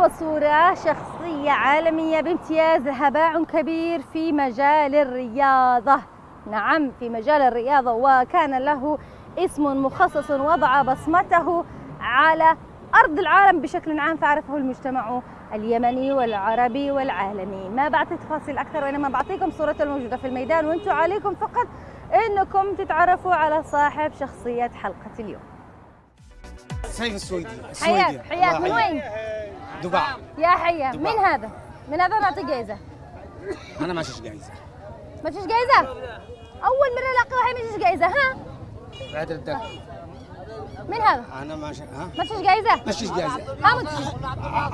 وصورة شخصية عالمية بامتياز لها باع كبير في مجال الرياضة. نعم في مجال الرياضة وكان له اسم مخصص وضع بصمته على أرض العالم بشكل عام فعرفه المجتمع اليمني والعربي والعالمي. ما بعطي تفاصيل أكثر وإنما بعطيكم صورة الموجودة في الميدان وأنتم عليكم فقط أنكم تتعرفوا على صاحب شخصية حلقة اليوم. سيف السويدي. حياك حياك من وين؟ دبي. يا حيا من هذا؟ من هذا نعطي جايزة أنا ما شفت جايزة. ما فيش جايزة؟ أول مرة ألاقي واحد ما فيش جايزة ها؟ بعد الدرب. من هذا؟ أنا ما ش... ها؟ ما فيش جايزة؟ ما فيش جايزة. ها ما فيش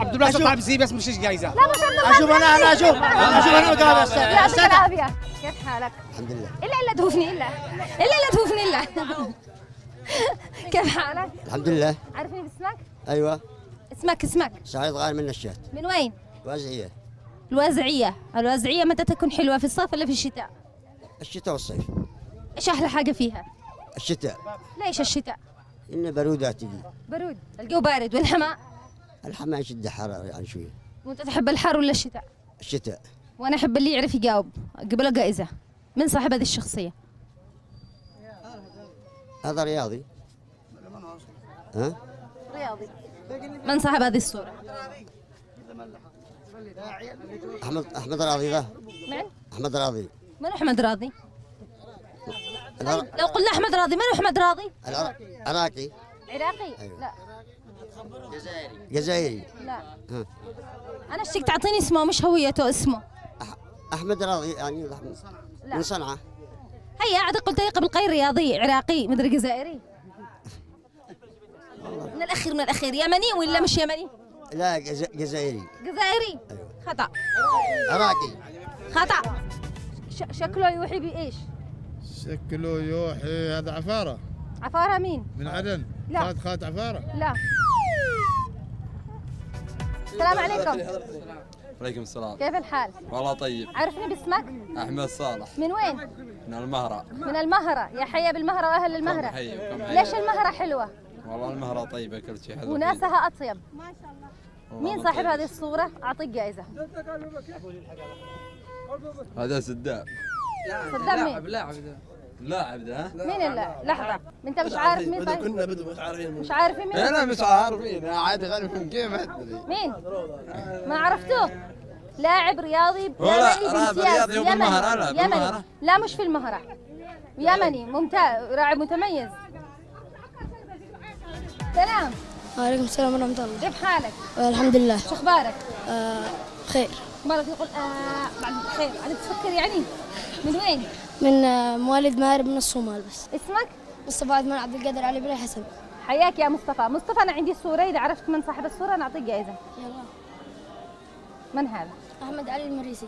عبد الباسط طلع بسي بس مش جايزة. لا ما شاء الله أشوف أنا أنا أشوف. أشوف أنا قاعد أستاذ. يعطيك العافية كيف حالك؟ الحمد لله. إلا إلا توفني إلا. إلا إلا توفني إلا. كيف حالك؟ الحمد لله. عارفني باسمك؟ أيوه. اسمك اسمك. سعيد غانم من الشات من وين؟ وازعيه الوازعية. الوازعية متى تكون حلوة في الصيف ولا في الشتاء؟ الشتاء والصيف. إيش أحلى حاجة فيها؟ الشتاء. ليش الشتاء؟ إن برودة تجي برود. الجو بارد والحماء؟ الحمام يشد حرارة يعني شوية وأنت تحب الحر ولا الشتاء؟ الشتاء. وأنا أحب اللي يعرف يجاوب قبل جائزة من صاحب هذه الشخصية؟ هذا رياضي. ها؟ رياضي. من صاحب هذه الصورة؟ احمد أحمد راضي ذا من؟ أحمد راضي من أحمد راضي؟ لو قلنا أحمد راضي من أحمد راضي؟ عراقي عراقي؟ أيوة. لا جزائري لا ها. أنا اشتيك تعطيني اسمه مش هويته اسمه أح- أحمد راضي يعني لا. من صنعاء هيا عاد قلت لي قبل قيل رياضي عراقي مدري جزائري من الأخير من الأخير يمني ولا مش يمني؟ لا جز- جزائري جزائري أيوة. خطأ عراقي خطأ ش- شكله يوحي بإيش؟ شكله يوحي هذا عفارة عفارة مين؟ من عدن لا. خالد خالد عفارة لا السلام عليكم عليكم السلام كيف الحال؟ والله طيب عرفني باسمك؟ أحمد صالح من وين؟ من المهرة من المهرة يا حيا بالمهرة وأهل المهرة ليش المهرة حلوة؟ والله المهرة طيبة كل شيء حلو وناسها أطيب والله مين ما صاحب طيب. هذه الصورة؟ أعطيك جائزة هذا سداب صدام مين؟ لاعب ده ها؟ مين اللي لحظة أنت مش عارف مين طيب؟ كنا بدو متعارفين مش عارف مين؟ أنا مش عارفين عادي غير من كيف أدري مين؟ ما عرفتوه؟ لاعب رياضي هو لا، يمني لاعب بامتياز. رياضي يمني. يمني. لا مش في المهرة يمني ممتاز لاعب متميز سلام وعليكم السلام ورحمة الله. كيف حالك؟ الحمد لله شو أخبارك؟ آه بخير. بالك يقول آه بعد خير على تفكر يعني من وين؟ من آه مواليد مهارب من الصومال بس. اسمك؟ مصطفى عثمان عبد القادر علي بن حسن حياك يا مصطفى. مصطفى أنا عندي صورة إذا عرفت من صاحب الصورة نعطيك جائزة. يلا. من هذا؟ أحمد علي المريسي.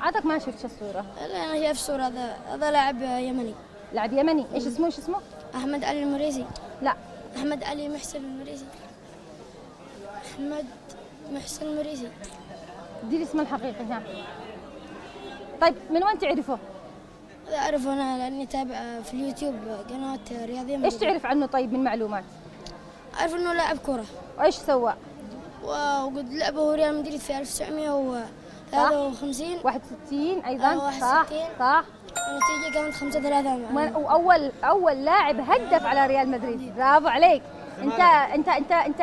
عادك ما شفت الصورة. لا أنا شايف صورة هذا هذا لاعب يمني. لاعب يمني. إيش اسمه؟ إيش اسمه؟ أحمد علي المريسي. لا. أحمد علي محسن المريسي أحمد محسن المريسي دي اسمه الحقيقي ها طيب من وين تعرفه؟ أعرفه أنا لأني تابع في اليوتيوب قناة رياضية إيش مدريد. تعرف عنه طيب من معلومات؟ أعرف إنه لاعب كرة وإيش سوى؟ وقد لعبه ريال مدريد في 1953 61 أيضا آه، صح 61. صح النتيجة كانت 5 3 ومن- واول أول لاعب هدف على ريال مدريد. برافو عليك. انت انت انت انت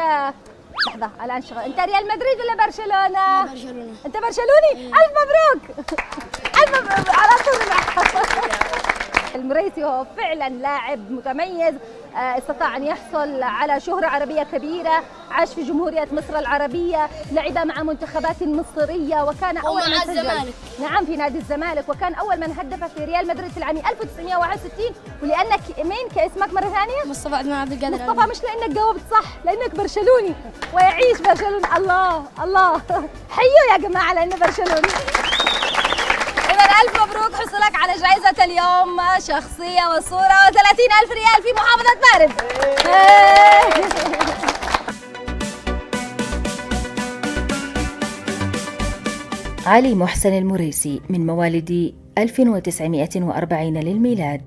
لحظة الآن شغل. انت ريال مدريد ولا برشلونة؟ برشلونة. انت برشلوني؟ ألف مبروك! ألف مبروك! على طول. المريسي هو فعلا لاعب متميز. استطاع أن يحصل على شهرة عربية كبيرة عاش في جمهورية مصر العربية لعب مع منتخبات مصرية وكان أول ومع من سجل. الزمالك. نعم في نادي الزمالك وكان أول من هدف في ريال مدريد في العام 1961 ولأنك مين؟ كاسمك مرة ثانية؟ مصطفى عثمان عبد القادر مصطفى مش لأنك جاوبت صح لأنك برشلوني. ويعيش برشلونة. الله الله. حيوا يا جماعة لأنه برشلوني. مبروك حصلك على جائزة اليوم شخصية وصورة و30 ألف ريال في محافظة مارب علي محسن المريسي من مواليد 1940 للميلاد.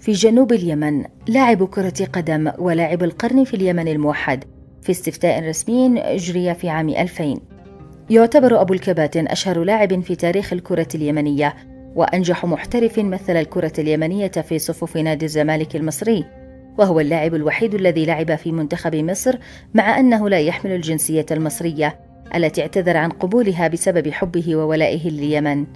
في جنوب اليمن لاعب كرة قدم ولاعب القرن في اليمن الموحد. في استفتاء رسمي أجري في عام 2000 يعتبر أبو الكباتن أشهر لاعب في تاريخ الكرة اليمنية وأنجح محترف مثل الكرة اليمنية في صفوف نادي الزمالك المصري. وهو اللاعب الوحيد الذي لعب في منتخب مصر مع أنه لا يحمل الجنسية المصرية التي اعتذر عن قبولها بسبب حبه وولائه لليمن.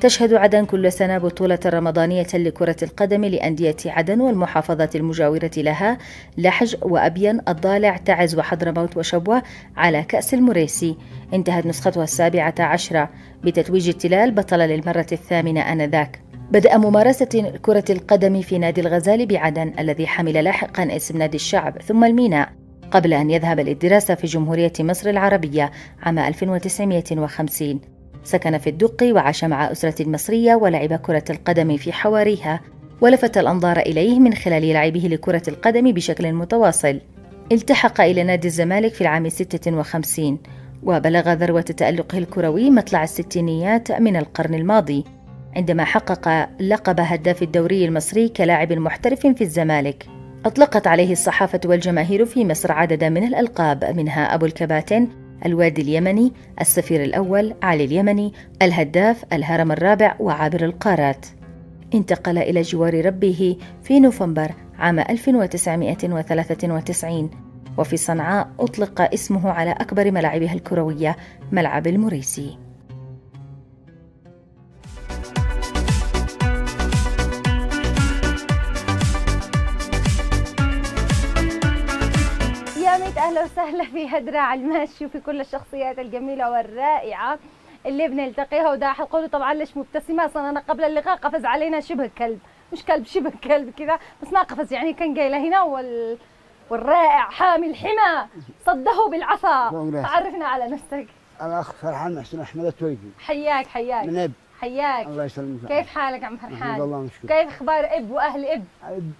تشهد عدن كل سنة بطولة رمضانية لكرة القدم لأندية عدن والمحافظات المجاورة لها لحج وأبين الضالع تعز وحضرموت وشبوة على كأس المريسي. انتهت نسختها السابعة عشرة. بتتويج التلال بطل للمرة الثامنة آنذاك. بدأ ممارسة كرة القدم في نادي الغزال بعدن الذي حمل لاحقا اسم نادي الشعب ثم الميناء. قبل أن يذهب للدراسة في جمهورية مصر العربية عام 1950 سكن في الدق وعاش مع أسرة مصرية ولعب كرة القدم في حواريها ولفت الأنظار إليه من خلال لعبه لكرة القدم بشكل متواصل. التحق إلى نادي الزمالك في العام 56 وبلغ ذروة تألقه الكروي مطلع الستينيات من القرن الماضي عندما حقق لقب هداف الدوري المصري كلاعب محترف في الزمالك. أطلقت عليه الصحافة والجماهير في مصر عددا من الألقاب منها أبو الكباتن الوادي اليمني السفير الأول علي اليمني الهداف الهرم الرابع وعابر القارات. انتقل إلى جوار ربه في نوفمبر عام 1993 وفي صنعاء أطلق اسمه على أكبر ملاعبها الكروية ملعب المريسي. أهلا وسهلا في هدرة الماشي وفي كل الشخصيات الجميلة والرائعة اللي بنلتقيها. وده حقولي طبعا ليش مبتسمة؟ أصلا أنا قبل اللقاء قفز علينا شبه كلب مش كلب شبه كلب كذا بس ما قفز. يعني كان جاي هنا وال والرائع حامي الحمى صده بالعصا. عرفنا على نفسك. أنا أخ فرحان محسن أحمد التويجي. حياك حياك. من أب. حياك. الله يسلمك. كيف حالك عم فرحان؟ لله مشكور. كيف أخبار أب وأهل أب؟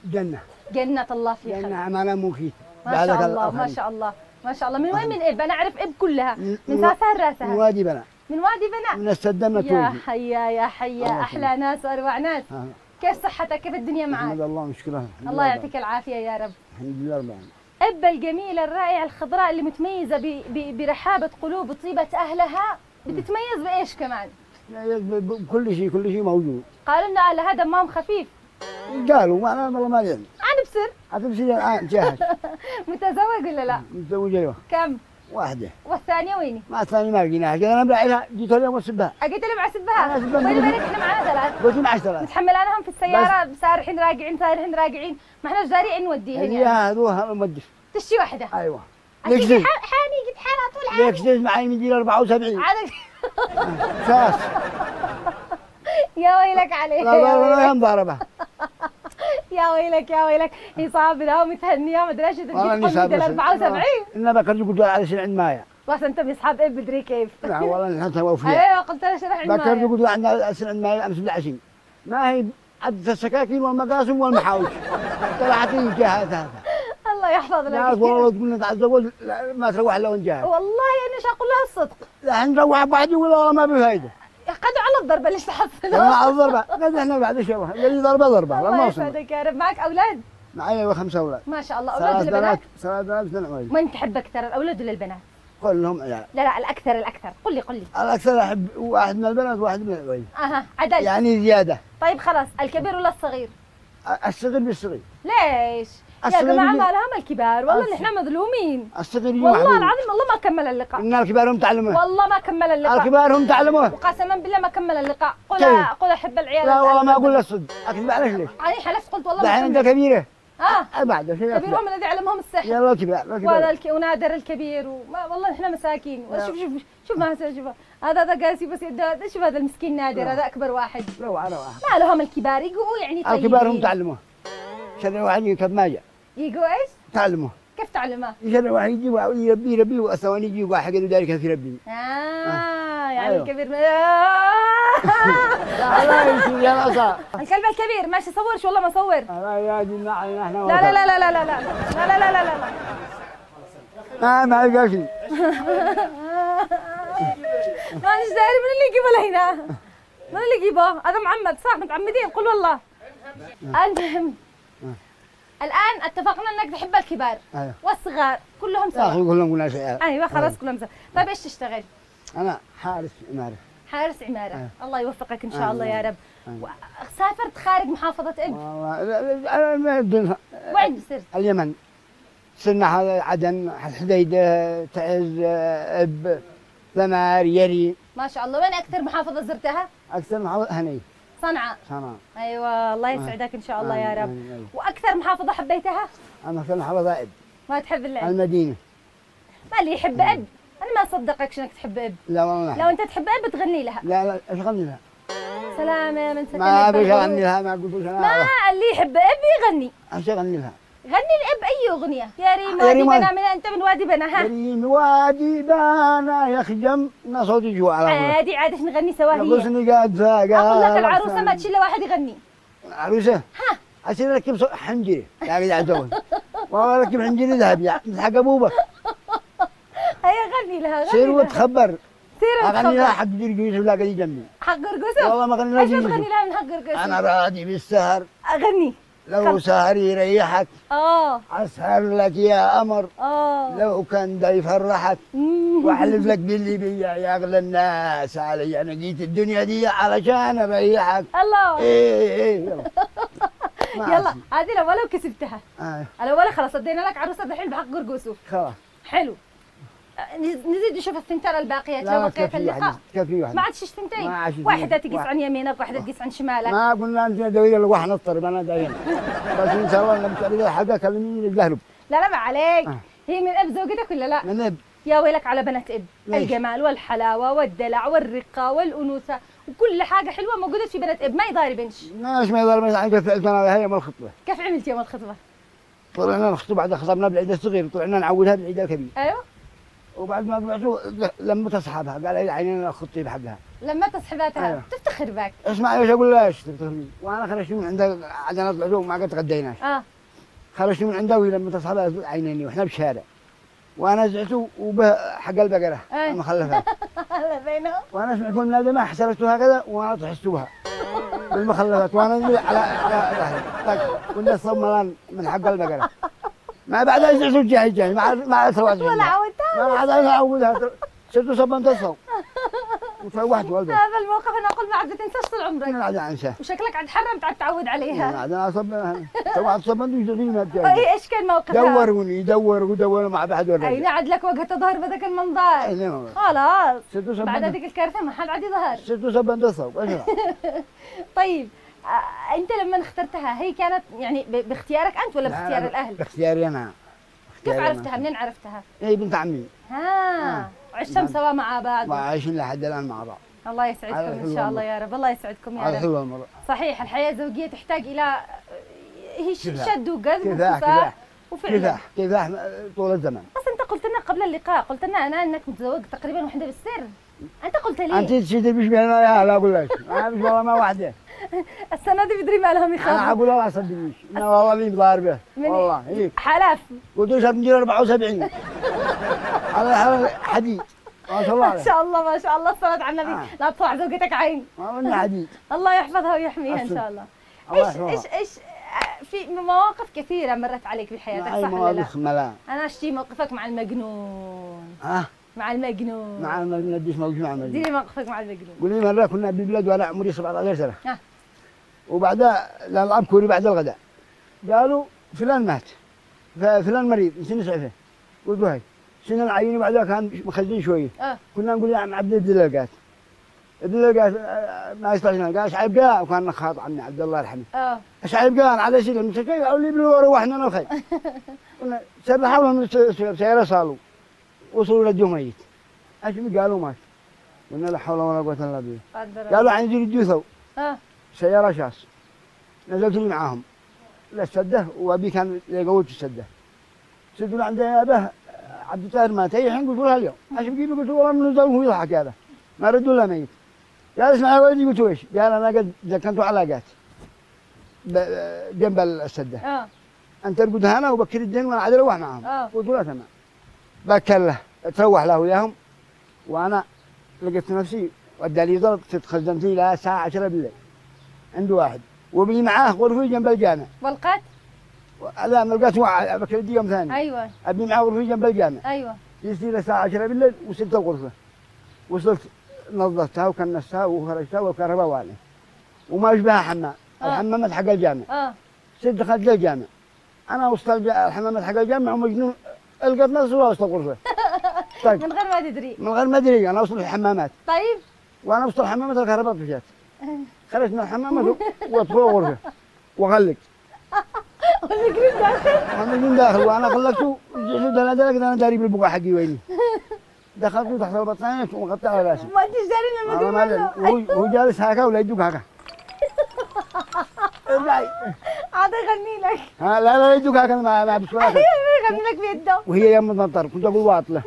جنة. جنة الله في خير عمالة موكيت ما شاء الله ما شاء الله ما شاء الله. من وين؟ من اب أنا أعرف إب كلها. من- من من- ساسها من لراسها وادي بنا من وادي بناء. من السدمة يا حيا يا حيا. الله أحلى ناس وأروع ناس. آه. كيف صحتك؟ كيف الدنيا الحمد معك الحمد الله لله. يعطيك العافية يا رب. الحمد لله رب العالمين. ابا الجميلة الرائعة الخضراء اللي متميزة ب- ب- برحابة قلوب وطيبة أهلها. بتتميز بإيش كمان؟ ب- ب- كل شيء كل شيء موجود. قالوا لنا هذا دمهم خفيف. قالوا ما أنا والله ما ادري أنا بسر هتمشي الآن جاهز. متزوج ولا لا؟ متزوج أيوه. كم؟ واحدة. والثانية ويني؟ ما الثاني ما لقيناها. كذا أنا بلعبها جيت اليوم واسبها اجيت اللي مع سبها أنا أسبها. وين بالك إحنا معنا ثلاث. قلت معي ثلاث. متحملانهم في السيارة سارحين راجعين سارحين راجعين ما إحنا جاريين نوديهن هي يعني هذوها المدش تشي واحدة. أيوه. حاني قد حالها طول حالي ليكسيز معي من جيل 74 عادك ساس. يا ويلك عليه لا لا لا يا ويلك يا ويلك. هي صابره ومتهنيه ما أدري إيش تجيب ال 74 انما بكر قلت على سن عند مايا. بس أنت باصحاب إيه بدري كيف. لا والله نحن وفيها أيوه قلت له شرح بكر عندنا قلت عندنا سن عند مايا أمس بالعشي ما هي عدة السكاكين والمقاسم والمحاوش. طلعت لي جهات هذا. الله يحفظ ناس لك والله تقول نتعزوج ما تروح إلا وانت جاهز. والله أنا إيش أقول لها؟ الصدق. لا نروح بعد يقول والله ما بفايده قدوا على الضربة ليش تحصلوا لما الضربة. قد إحنا بعد شبه اللي ضربة ضربة. الله يسعدك يا رب. معك أولاد؟ معي خمسة أولاد. ما شاء الله. أولاد ولا بنات؟ ثلاث بنات اثنين عويل من تحب أكثر الأولاد ولا البنات؟ كلهم عيال لا لا الأكثر الأكثر. قل لي قل لي. الأكثر أحب واحد من البنات وواحد من العويل أها عدل. يعني زيادة. طيب خلاص. الكبير ولا الصغير؟ الصغير بالصغير. ليش؟ يا جماعة يجي- ما لهم الكبار. والله نحن مظلومين. الصغير يجي والله. العظيم والله ما كمل اللقاء. إن الكبار هم تعلموه. والله ما كمل اللقاء. الكبار هم تعلموه. وقسما بالله ما كمل اللقاء. قل؟ قل أحب العيال لا والله ما أقول الصدق اكذب عليك ليش؟ أنا حلفت قلت والله ما انت كمل. كبيرة. أه بعد شيء كبير هم الذي علمهم السحر. يلا كبار لا وهذا كبار الك... ونادر الكبير وما والله إحنا مساكين. شوف شوف شوف ما شوف. هذا هذا قاسي بس شوف هذا المسكين نادر. هذا أكبر واحد. روعة روعة. ما لهم الكبار يقوا يعني الكبار هم تعلموه. شر واحد يكتب ماجع يقوا إيش؟ تعلموه كيف تعلمها؟ شر واحد يجي يربي يربي والثواني يجي واحد ذلك في ربي آه يعني أيوه. الكبير يمكن يا الكلب الكبير ماشي صورش والله ما صور لا يا جماعة إحنا لا لا لا لا لا لا لا لا لا لا لا لا ما ما يلقى شيء مانيش داري من اللي يجيبه لهنا من اللي يجيبه هذا معمد صح متعمدين قل والله المهم الآن اتفقنا انك تحب الكبار أيوه. والصغار كلهم سوا كلهم شيء أيوه خلاص كلهم سوا طيب إيش تشتغل؟ أنا حارس عمارة. حارس عمارة. أيوة. الله يوفقك إن شاء أيوة. الله يا رب. أيوة. سافرت خارج محافظة اب والله أنا ما وين صرت؟ اليمن. صرنا عدن الحديده تعز إب ذمار يريم. ما شاء الله. وين أكثر محافظة زرتها؟ أكثر حوالي هني. صنعاء. صنعاء. أيوه الله يسعدك إن شاء الله يا رب. وأكثر محافظة حبيتها؟ أنا أكثر حوالي إب. ما تحب اللعب المدينة. ما اللي يحب إب. أنا ما أصدقك انك تحب إب. لا والله لو أنت تحب إب تغني لها. لا لا إيش غني لها؟ سلامة من سكن ما ابي. اغني لها ما قلت وش ما اللي يحب أب يغني. إيش اغني لها؟ غني الأب أي أغنية؟ يا ريم يا وادي ريم بنا. من أنت من وادي بنا ها؟ كريم وادي بانا يخجم إن صوتي جوا عادي عادي نغني سوا هي. قاعد أقول لك العروسة ما تشيل واحد يغني. عروسة؟ ها؟ اصير اركب حنجري. يا قاعد والله اركب حنجري ذهب يا حق أبوبك. هيا غني لها غني سير وتخبر. سير اغني لها حق جري يوسف لا قاعد جنبي حق قرقوسه والله ما اغني لها إيش يوسف لها من حق قرقوسه أنا راضي بالسهر. أغني. لو سهر يريحك آه. أسهر لك يا قمر. آه. لو كان ده يفرحك. وأحلف لك باللي بيا يا أغلى الناس علي. أنا جيت الدنيا دي علشان أريحك. الله. إيه إيه يلا. ما يلا أسمع. هذه الاولى وكسبتها آه. الاولى خلاص ادينا لك عروسة دحين بحق قرقوسه. خلاص. حلو. نزيد نشوف الثنتين الباقيات. لا لو ما كيف كفي اللقاء. ما عادش ثنتين اثنين. تقيس. عن يمينك واحدة تقيس عن شمالك. ما قلنا أنت دوير لك واحد نضطرب أنا دايما بس إن شاء الله لما حاجة كلميني القهرب لا لا ما عليك. آه. هي من أب زوجتك ولا لا؟ من أب. يا ويلك على بنات أب؟ الجمال والحلاوة والدلع والرقة والأنوثة وكل حاجة حلوة موجودة في بنات أب. ما يضاربنش. ماش ما ما عندك فعلت أنا هي ما الخطبة. كيف عملت يوم الخطبة؟ طلعنا نخطب بعد خطبنا بالعيد الصغير. طلعنا نعودها بالعيد الكبير. أيوه. وبعد ما طلعتوا لما تصحابها قال لي عينينا الخطي بحقها لما تصحباتها أيوة. تفتخر بك اسمع إيش أقول لها إيش تفتخرين وأنا خرجت من عندها عندنا طلعوا ما قد تغديناش آه خرجت من عندها وهي لما تصحابها عينيني وإحنا بالشارع وأنا زعت وبه حق البقره أي. المخلفات هلا بينهم وأنا سمعت ما حسرتها هكذا وأنا طحستها بالمخلفات وأنا على على ظهري طق كنا صوب ملان من حق البقره ما بعدها زعت الجاي الجاي ما عاد- ما عاد ولا عودتها ما عاد أنا اعودها صرت صبنت الصوب وتروحت والبس هذا الموقف أنا أقول ما عاد تنساش طول عمرك. أنا عاد انساه وشكلك عاد حرمت عاد تعود عليها. أنا عاد أنا صب توعد صبنت وجدينا أي إيش كان موقفها؟ دوروني يدور ودور مع بعض ولا أي عاد لك وقت تظهر بذاك المنظر. خلاص. صرت بعد هذيك الكارثة ما حد عاد يظهر. صرت الصوب إيش طيب. انت لما اخترتها هي كانت يعني باختيارك أنت ولا باختيار الأهل؟ باختياري أنا. كيف عرفتها؟ منين عرفتها؟ هي بنت عمي. ها عشتم نعم. سوا مع بعض. وعايشين لحد الآن مع بعض. الله يسعدكم إن حلوة شاء الله. يا رب. الله يسعدكم يا رب. حلوة المرة صحيح الحياة الزوجية تحتاج إلى هي ش- كفاح. شد وقذف كفاح وكفاح كفاح وفعلا. كفاح كفاح طول الزمن. بس أنت قلت لنا قبل اللقاء قلت لنا أنا إنك متزوج تقريبا وحدة بالسر. أنت قلت لي. أنت بيش بينا يا لا أقول لك. أنا مش والله ما واحدة السنة دي بدري ما لهم أنا يخافوا أقول لا صدقنيش أنا والله مين ضاربه والله هيك حلف. قلت له بنجيب 74 على حديد. ما شاء الله ما شاء الله ما شاء الله. الصلاة على النبي. آه. لا تطلع زوجتك عين. ما قلنا حديد. الله يحفظها ويحميها إن. شاء الله. إيش. إيش إيش في مواقف كثيرة مرت عليك بحياتك صح ولا لا؟ ملا. أنا أشتي موقفك مع المجنون. ها؟ مع المجنون. مع ما نديش موجود مع المجنون؟ موقفك مع المجنون. قولي مرة كنا ببلاد وأنا عمري 17 سنة. ها. وبعدها للأب كوري بعد الغداء. قالوا فلان مات. فلان مريض نسينا نسعفه قلت له هاي سنة العيني بعدها كان مخزين شوية آه. كنا نقول يا عم عبد الله الدلقات آه، ما يصلح لنا. قال إيش قال وكان نخاط عمي عبد الله يرحمه. آه. إيش قال على شيء المستشفى قالوا لي بلو روحنا أنا وخي قلنا سبع حول من السيارة صالوا وصلوا للجو ميت. إيش قالوا مات. قلنا لا حول ولا قوة إلا بالله. قالوا عندي الجوثو آه. سيارة شاص نزلت لي معاهم. لا السده وأبي كان يقوت السده سدوا عند أباه عبد الطاهر مات. أي الحين قلت له اليوم إيش بجيبه قلت له والله من نزل وهو يضحك هذا. ما ردوا له ميت. قال اسمع يا ولدي قلت إيش؟ قال أنا قد ذكرت علاقات جنب السدة. آه. أنت ارقد هنا وبكر الدين وأنا عاد أروح معاهم آه. قلت له تمام. بكر له. تروح له وياهم. وأنا لقيت نفسي وداني ضرب تتخزن فيه لها الساعة 10 بالليل. عنده واحد. وبي معاه غرفه جنب الجامع. والقات؟ لا ما لقيت دي يوم ثاني. أيوه. ابني معاه غرفه جنب الجامع. أيوه. يصير الساعة 10 بالليل وصلت الغرفة. وصلت نظفتها وكنستها وخرجتها والكهرباء والي وما يشبهها حمام آه. الحمامات حق الجامع. آه. ست دخلت للجامع. أنا وسط الحمامات حق الجامع ومجنون. القط نفسي وسط الغرفة. طيب. من غير ما تدري. من غير ما أدري أنا اوصل الحمامات طيب. وأنا وسط الحمامات الكهرباء طفشت. خرجت من الحمامات وأدخل الغرفة. وأغلق. والمجرم داخل وأنا من داخل. وأنا غلقته جيت أنا دلقت أنا داري بالبقعه حقي ويني؟ دخلت تحت البطانيه ومغطى على رأسي. ما انتش داري أنا ما المجرم أدري. وهو وهو جالس هكا ولا يدق هكا. ارجعي عاد يغني لك. ها لا لا يدق هكا ما ما بسوي هكا. يغني لك بيده. وهي يم المطر كنت أقول واطلة.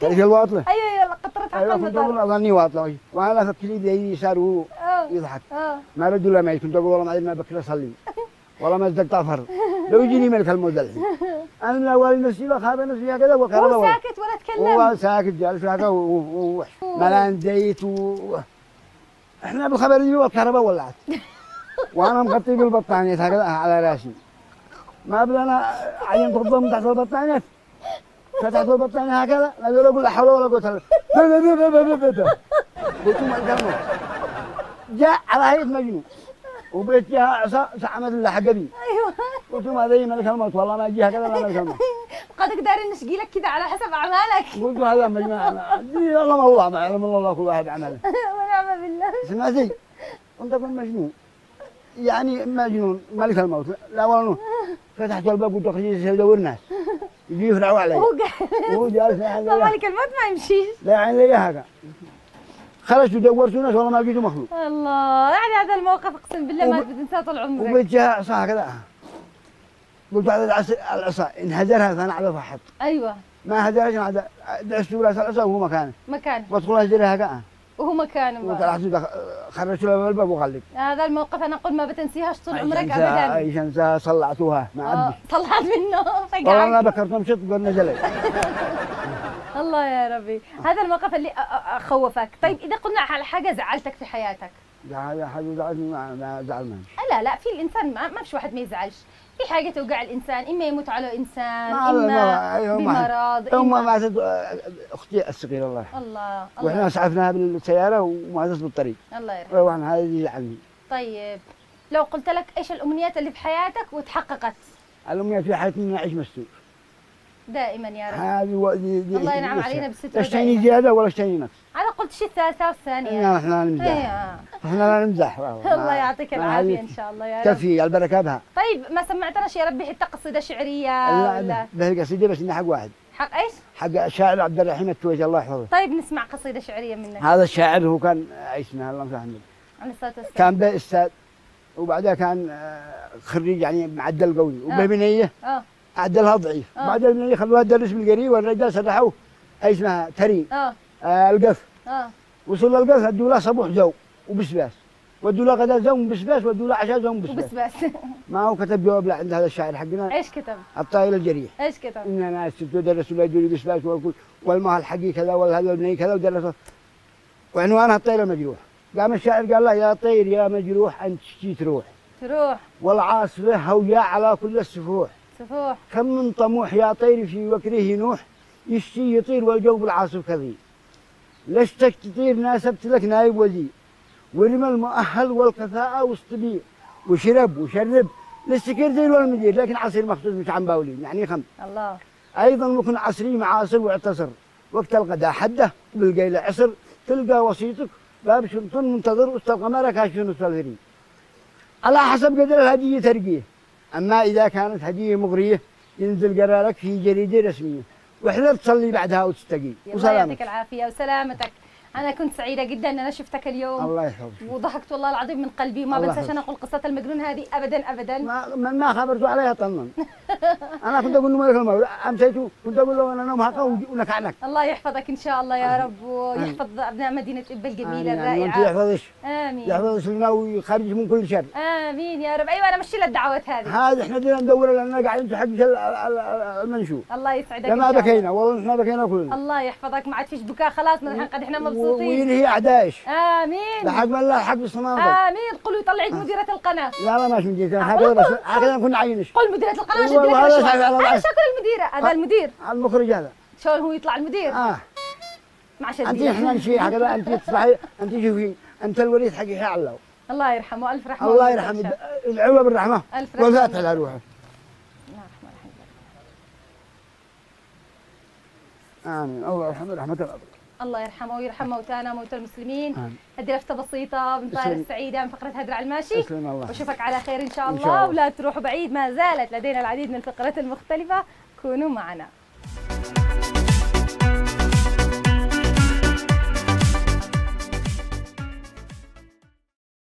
تعرف الواطلة؟ أيوه أيوه أيوه حق كنت أقول أظني واطلة. وأنا فكر يدي يسار يضحك. آه. ما بدو لا معي كنت أقول والله ما عاد ما بكر أصلي. والله ما ازدقت أفر. لو يجيني ملك الموت الحين أنا من أول نفسي خاب نفسي هكذا وكهرباء هو ولا. ساكت ولا تكلم؟ هو ساكت جالس و- ووحش. ملان زيت و إحنا بالخبر دي والكهرباء ولعت. وأنا مغطي بالبطانية هكذا على رأسي. ما بلا أنا عينت الضم من تحت البطانية. فتحت البطانية هكذا. لا لا أقول لا حول ولا قوة إلا بالله. قلت ما الكلمة جاء على هيئة مجنون وبيت جاء عصا سعمت الله حق بي أيوه. قلت ما ذي ملك الموت. والله ما يجي هكذا ملك الموت. قد قدر نشقي لك كذا على حسب أعمالك. قلت هذا مجمع دي الله ما الله ما يعلم الله كل واحد عمله. ونعم بالله. سمعتي أنت كنت مجنون. يعني مجنون. ملك الموت. لا والله فتحت الباب قلت اخرج يدور الناس. يجي يفرعوا علي. هو وهو جالس مالك الموت ما يمشيش. لا عين لي هكا خرجت ودورت ناس والله ما لقيته مخلوق. الله. يعني هذا الموقف أقسم بالله ما وب- بتنساه طول عمرك. وبيت جاء عصا هكذا. قلت هذا العصا- العصا. انهدرها فأنا على فحط أيوه. ما هدرها دعست راس العصا وهو مكانه. مكانه. وادخل اهدرها هكا وهو مكانه بقى. وطلعت خرجت له من الباب وغلق هذا الموقف أنا أقول ما بتنسيهاش طول عمرك عشان ابدا. انسى صلعتوها ما آه، عدش طلعت منه. والله أنا فقعت بكرتهم شط قال نزلت الله يا ربي. هذا الموقف اللي أخوفك. طيب إذا قلنا على حاجة زعلتك في حياتك. هذا حد زعلني ما ما زعل منه. لا لا في الإنسان ما, ما فيش واحد ما يزعلش. في حاجة توقع الإنسان إما يموت على إنسان ما- إما بمرض إما ماتت أختي الصغيرة الله يرحمها. الله وإحنا اسعفناها بالسيارة وماتت بالطريق. الله يرحمه. روحنا هذا اللي زعلني طيب لو قلت لك إيش الأمنيات اللي في حياتك وتحققت؟ الامنيات في حياتنا نعيش مستور دائما يا رب. هذه و- دي دي الله ينعم علينا بالستر اشتيني دائما. زيادة ولا اشتيني نقص؟ أنا قلت شيء الثالثة والثانية. إحنا إحنا نمزح إيه. إحنا لا نمزح. الله يعطيك هذه إن شاء الله يا رب. كفي البركة بها. طيب ما سمعتناش يا ربي؟ حتى قصيدة شعرية لا ولا؟ به القصيده بس إنها حق واحد. حق إيش؟ حق الشاعر عبد الرحيم التويجي الله يحفظه. طيب نسمع قصيدة شعرية منك هذا الشاعر هو كان اسمه الله عنه عليه الصلاة والسلام. كان به أستاذ وبعدها كان آه، خريج يعني معدل قوي. وبه. بنيه آه. عدلها ضعيف. آه. بعد البنيه خلوها تدرس بالقري والرجال سرحوه هي اسمها تري. آه. آه القف. آه. وصل القف ادوا له صبوح جو وبسباس. ودوا له غدا زوم بسباس ودوا له عشاء زوم بسباس بس ما هو كتب جواب لعند هذا الشاعر حقنا. إيش كتب؟ الطائر الجريح. إيش كتب؟ إن ناس درسوا لا يدري بسباس والكل. والمال حقي كذا والهذا البني كذا ودرسوا وعنوانها الطير المجروح قام الشاعر قال له يا طير يا مجروح أنت تشتي تروح؟ تروح. والعاصفه هويا على كل السفوح. سفوح كم من طموح يا طير في وكره نوح؟ يشتي يطير والجو بالعاصف كذي. لشتك تطير ناسبت لك نايب وزير ورمى المؤهل والكفاءة والصبي وشرب وشرب. للسكرتير والمدير لكن عصير مخصوص مش عم باولين يعني خم. الله. أيضا ممكن عصري معاصر واعتصر. وقت الغداء حده بالقيلة عصر. تلقى وسيطك. باب شنطن منتظر وسط القمر كاشف نصف الفريق على حسب قدر الهدية ترقيه. أما إذا كانت هدية مغرية ينزل قرارك في جريدة رسمية. واحذر تصلي بعدها وتستقي الله يعطيك وسلامتك العافية وسلامتك. أنا كنت سعيدة جدا أن أنا شفتك اليوم. الله يحفظك. وضحكت والله العظيم من قلبي وما بنساش يحفظك. أنا أقول قصة المجنون هذه أبدا أبدا. ما من ما خبرته عليها طنن. أنا كنت أقول له ملك الموت امسيته كنت أقول له أنا نوم هكا ونكعنك. الله يحفظك إن شاء الله يا رب ويحفظ أبناء مدينة إبا الجميلة يعني وأنت الرائعة يحفظش. آمين. يحفظ لنا ويخرج من كل شر. آمين يا رب. أيوة أنا مشي الدعوات هذه. هذا إحنا دينا ندور لنا قاعدين ال- المنشور الله يسعدك ما. بكينا والله إحنا بكينا كلنا. الله يحفظك ما عاد فيش بكاء خلاص من الحين قد إحنا لا مبسوطين وينهي 11 آمين. لحق ما الله حق الصنادل آمين. قولوا يطلعك مديرة القناة. لا لا ماشي مدير هكذا بس هكذا كنا عاينش قول مديرة القناة والله شد لك. شكر المديرة. هذا المدير. المخرج هذا. شلون هو يطلع المدير؟ آه. مع أنت إحنا نشي هكذا أنت تصبحي أنت شوفي أنت الوريث حقي يا الله. الله يرحمه. ألف رحمة الله وألف يرحم رحمة. ادعوا بالرحمة. والفاتحه والله. على روحه. الله. آمين. الله يرحمه. رحمة الأرض الله يرحمه ويرحم موتانا وموتى المسلمين. هدي لفتة بسيطة من طائر. السعيدة من فقرة هدر على الماشي وأشوفك على خير إن شاء إن الله شاء الله. ولا تروحوا بعيد ما زالت لدينا العديد من الفقرات المختلفة كونوا معنا